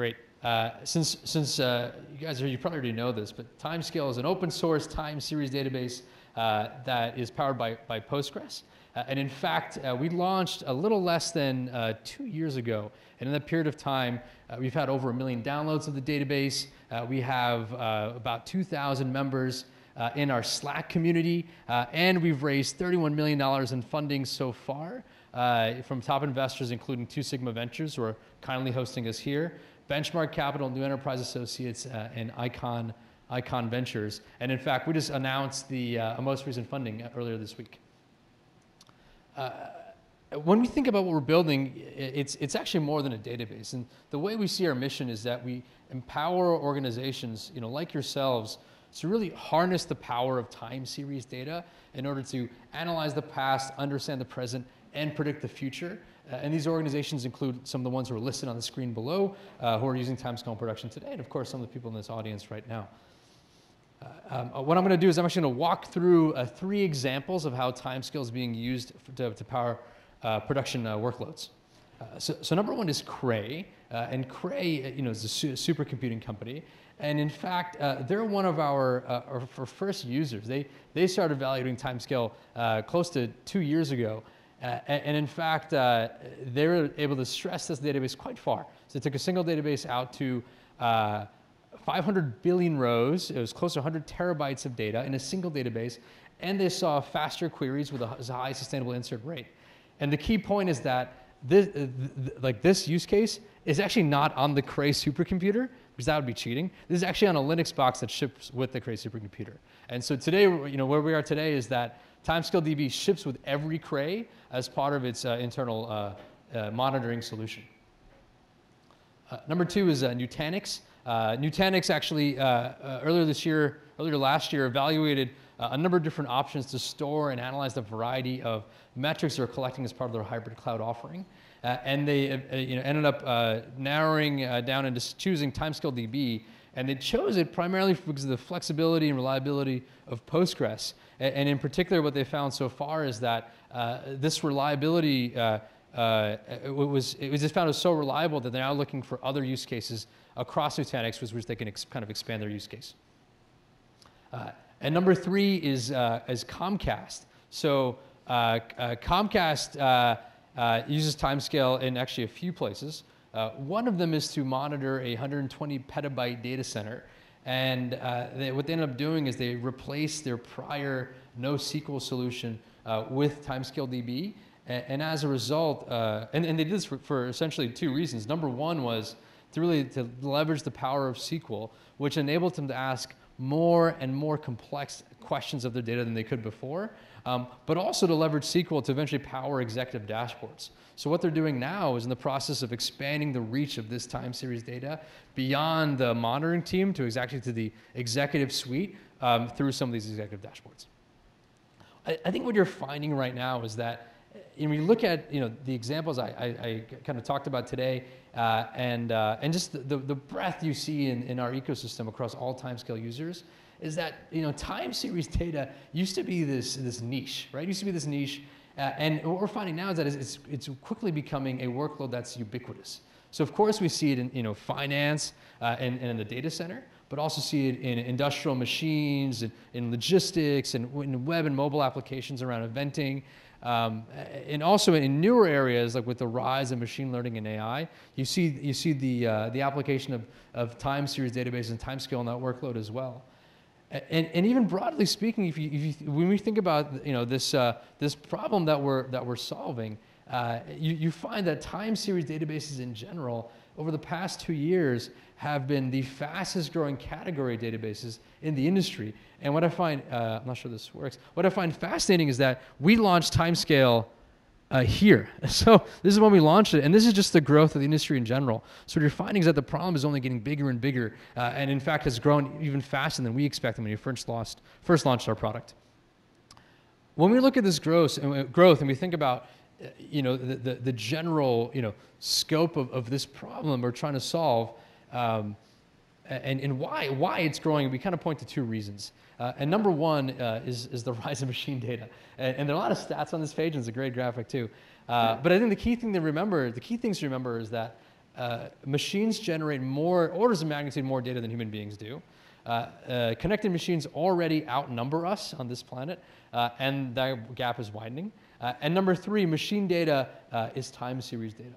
Great. Uh, since since uh, you guys are, you probably already know this, but Timescale is an open source time series database uh, that is powered by, by Postgres. Uh, and in fact, uh, we launched a little less than uh, two years ago. And in that period of time, we've had over a million downloads of the database. we have about 2,000 members in our Slack community. and we've raised $31 million in funding so far. Uh, from top investors, including Two Sigma Ventures, who are kindly hosting us here, Benchmark Capital, New Enterprise Associates, uh, and Icon, Icon Ventures. And in fact, we just announced the uh, most recent funding earlier this week. Uh, when we think about what we're building, it's, it's actually more than a database. And the way we see our mission is that we empower organizations, you know, like yourselves, to really harness the power of time series data in order to analyze the past, understand the present, and predict the future. Uh, and these organizations include some of the ones who are listed on the screen below, uh, who are using timescale production today, and of course, some of the people in this audience right now. Uh, um, uh, what I'm going to do is I'm actually going to walk through uh, three examples of how timescale is being used to, to power uh, production workloads. So, so, number one is Cray, and Cray, you know, is a su supercomputing company, and in fact, uh, they're one of our, uh, our, first users. They, they started evaluating timescale uh, close to two years ago. Uh, and in fact, uh, they were able to stress this database quite far. So they took a single database out to uh, 500 billion rows. It was close to 100 terabytes of data in a single database. And they saw faster queries with a high sustainable insert rate. And the key point is that this, uh, th like this use case is actually not on the Cray supercomputer because that would be cheating. This is actually on a Linux box that ships with the Cray supercomputer. And so today, you know, where we are today is that Timescale DB ships with every Cray as part of its uh, internal uh, uh, monitoring solution. Uh, number two is Nutanix. Nutanix actually earlier this year, earlier last year, evaluated a number of different options to store and analyze the variety of metrics they're collecting as part of their hybrid cloud offering. Uh, and they uh, you know, ended up uh, narrowing down and just choosing Timescale DB. And they chose it primarily because of the flexibility and reliability of Postgres. And in particular, what they found so far is that uh, this reliability uh, uh, it was it was just found as so reliable that they're now looking for other use cases across Nutanix, with which they can kind of expand their use case. Uh, and number three is uh, is Comcast. So uh, Comcast uses timescale in actually a few places. One of them is to monitor a 120 petabyte data center and uh, they, what they ended up doing is they replaced their prior NoSQL solution uh, with Timescale DB. And, and, as a result, uh, and, and, they did this for, for, essentially two reasons. Number one was to really to leverage the power of SQL, which enabled them to ask more and more complex questions of their data than they could before, um, but also to leverage SQL to eventually power executive dashboards. So what they're doing now is in the process of expanding the reach of this time series data beyond the monitoring team to exactly to the executive suite um, through some of these executive dashboards. I, I, think what you're finding right now is that when you look at you know the examples I, I, I kind of talked about today, uh, and uh, and just the, the breadth you see in, in our ecosystem across all timescale users, is that you know time series data used to be this this niche, right? It used to be this niche uh, and what we're finding now is that it's, it's quickly becoming a workload that's ubiquitous. So of course we see it in you know, finance uh, and, and in the data center, but also see it in industrial machines, and in logistics, and in web and mobile applications around eventing, um, and also in newer areas like with the rise of machine learning and AI, you see, you see the, uh, the application of, of time series databases and time scale in that workload as well. And, and even broadly speaking, if you, if you, when we think about you know, this, uh, this problem that we're, that we're solving, uh, you, you find that time series databases in general, over the past two years, have been the fastest growing category databases in the industry. And what I find, uh, I'm not sure this works, what I find fascinating is that we launched Timescale uh, here. So this is when we launched it, and this is just the growth of the industry in general. So what you're finding is that the problem is only getting bigger and bigger, uh, and in fact has grown even faster than we expected when we first, lost, first launched our product. When we look at this growth, uh, and we think about you know, the, the, the, general you know, scope of, of this problem we're trying to solve, um, and, and why, why it's growing, we kind of point to two reasons. Uh, and number one uh, is, is the rise of machine data. And, and, there are a lot of stats on this page, and it's a great graphic too. Uh, but I think the key thing to remember, the key things to remember is that uh, machines generate more orders of magnitude more data than human beings do. Uh, uh, connected machines already outnumber us on this planet, uh, and that gap is widening. Uh, and number three, machine data uh, is time series data.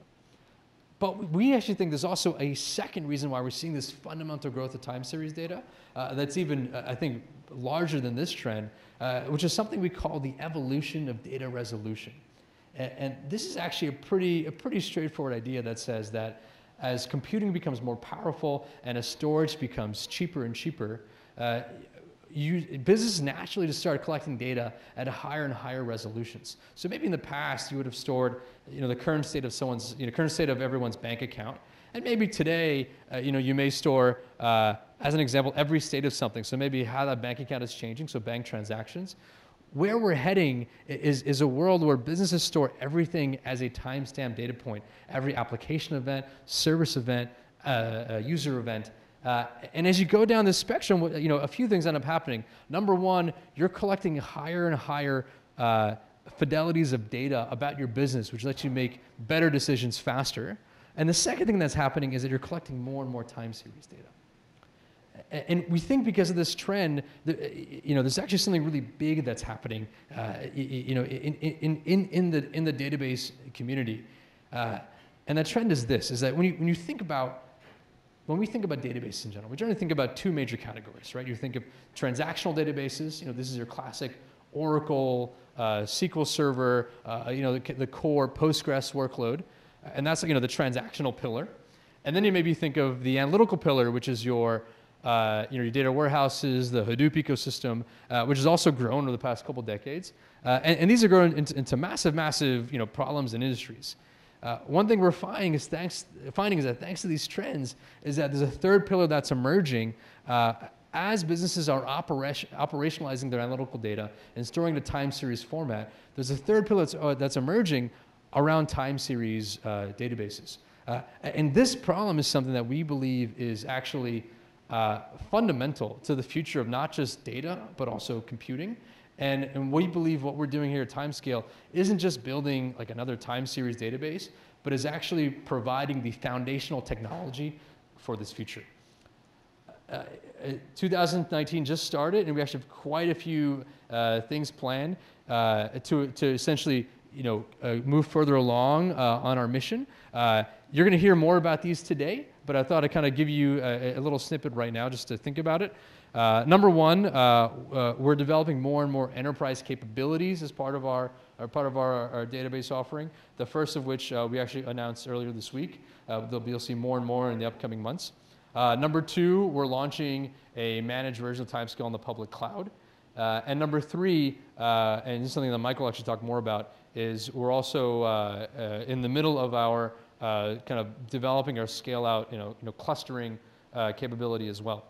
But we actually think there's also a second reason why we're seeing this fundamental growth of time series data that's even, I think, larger than this trend, which is something we call the evolution of data resolution. And, and this is actually a pretty, a pretty straightforward idea that says that as computing becomes more powerful and as storage becomes cheaper and cheaper, uh, you, businesses naturally just start collecting data at higher and higher resolutions. So maybe in the past you would have stored, you know, the current state of someone's, you know, current state of everyone's bank account, and maybe today, uh, you know, you may store, uh, as an example, every state of something. So maybe how that bank account is changing, so bank transactions where we're heading is, is a world where businesses store everything as a timestamp data point. Every application event, service event, uh, user event. Uh, and as you go down this spectrum, you know, a few things end up happening. Number one, you're collecting higher and higher uh, fidelities of data about your business, which lets you make better decisions faster. And the second thing that's happening is that you're collecting more and more time series data and we think because of this trend, you know, there's actually something really big that's happening, uh, you know, in, in, in, in, the, in the database community. Uh, and that trend is this, is that when you, when you think about, when we think about databases in general, we generally think about two major categories, right? You think of transactional databases, you know, this is your classic Oracle, uh, SQL Server, uh, you know, the, the core Postgres workload. And that's, you know, the transactional pillar. And then you maybe think of the analytical pillar, which is your uh, you know, your data warehouses, the Hadoop ecosystem, uh, which has also grown over the past couple decades. Uh, and, and, these are growing into, into, massive, massive you know, problems and in industries. Uh, one thing we're finding is, thanks, finding is that thanks to these trends is that there's a third pillar that's emerging uh, as businesses are operation, operationalizing their analytical data and storing the time series format, there's a third pillar that's, uh, that's emerging around time series databases. and this problem is something that we believe is actually uh, fundamental to the future of not just data, but also computing. And, and we believe what we're doing here at Timescale isn't just building like another time series database, but is actually providing the foundational technology for this future. Uh, uh 2019 just started, and we actually have quite a few uh, things planned uh, to, to essentially you know, uh, move further along uh, on our mission. you're going to hear more about these today, but I thought I'd kind of give you a, a, little snippet right now just to think about it. Uh, number one, uh, uh, we're developing more and more enterprise capabilities as part of our, part of our, our, database offering. The first of which uh, we actually announced earlier this week. Uh, be, you'll see more and more in the upcoming months. Uh, number two, we're launching a managed version of Timescale on the public cloud. and number three, and this is something that Michael actually talked more about, is we're also in the middle of our uh, kind of developing our scale out, you know, you know clustering uh, capability as well.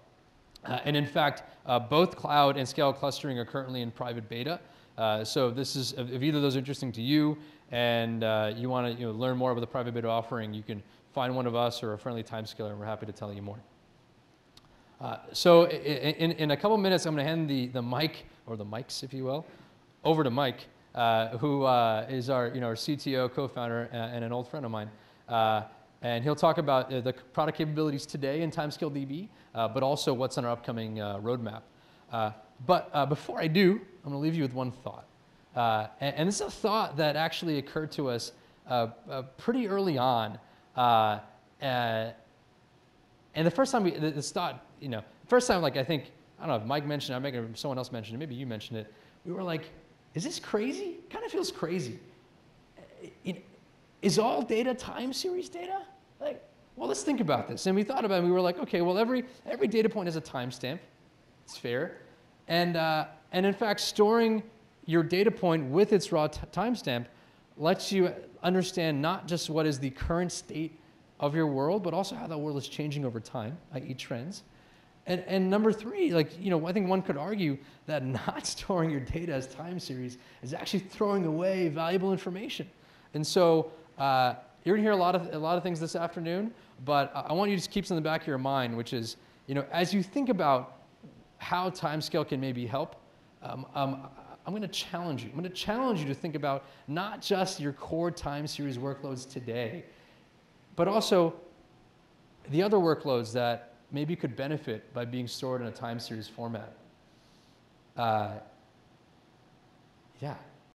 Uh, and in fact, uh, both cloud and scale clustering are currently in private beta. Uh, so this is, if either of those are interesting to you and uh, you want to you know, learn more about the private beta offering, you can find one of us or a friendly timescaler and we're happy to tell you more. so in, in a couple minutes, I'm going to hand the, the mic, or the mics, if you will, over to Mike, who is our, you know, our CTO, co-founder, and an old friend of mine. Uh, and he'll talk about uh, the product capabilities today in Timescale DB, uh, but also what's on our upcoming uh, roadmap. Uh, but uh, before I do, I'm going to leave you with one thought. And, and, this is a thought that actually occurred to us pretty early on. and the first time we, this thought, you know, first time, like I think, I don't know if Mike mentioned it, maybe someone else mentioned it, maybe you mentioned it. We were like, is this crazy? Kind of feels crazy. Is all data time series data? Like, well, let's think about this. And we thought about it, and we were like, okay, well, every, every data point has a timestamp. It's fair. And, uh, and in fact, storing your data point with its raw timestamp lets you understand not just what is the current state of your world, but also how that world is changing over time, i.e. trends. And, and number three, like, you know, I think one could argue that not storing your data as time series is actually throwing away valuable information. And so uh, you're gonna hear a lot of a lot of things this afternoon, but I want you to keep some in the back of your mind, which is, you know, as you think about how timescale can maybe help, um, um, I'm going to challenge you. I'm going to challenge you to think about not just your core time series workloads today, but also the other workloads that maybe could benefit by being stored in a time series format. Uh, yeah,